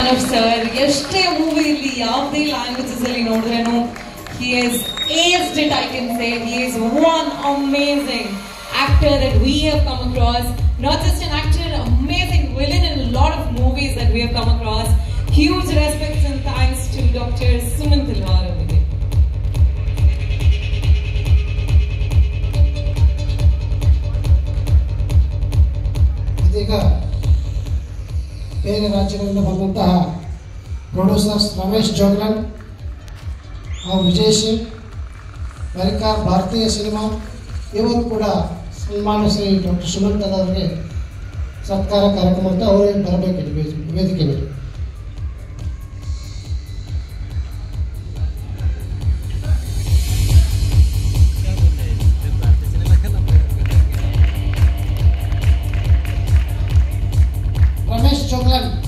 ಮಾನವ್ sir ಎಷ್ಟೇ movie ಇರಲಿ ಯಾವುದೇ ಲ್ಯಾಂಗ್ವೇಜಸ್ ಅಲ್ಲಿ ನೋಡಿದ್ರೇನು he is ಏಸ್ಡ್ it I can say he is one amazing actor that we have come across not just an actor amazing villain in a lot of movies that we have come across huge respects and thanks to dr suman tilwar ಅವರಿಗೆ ಇದೀಗ ಬೇರೆ ರಾಜ್ಯಗಳಿಂದ ಬಂದಂತಹ producers Ramesh ಜೋಗ್ಲಾಲ್ ಹಾಗೂ ವಿಜಯ್ ಸಿಂಗ್ ಬಳಿಕ ಭಾರತೀಯ cinema, ಇವರು ಕೂಡ ಸನ್ಮಾನ ಶ್ರೀ ಡಾಕ್ಟರ್ ಸುಮಂತ್ ಅವರಿಗೆ ಸತ್ಕಾರ ಕಾರ್ಯಕ್ರಮ ಅಂತ ಅವರೇ ಬರಬೇಕಿದೆ ವೇದಿಕೆ ಮೇಲೆ trong lành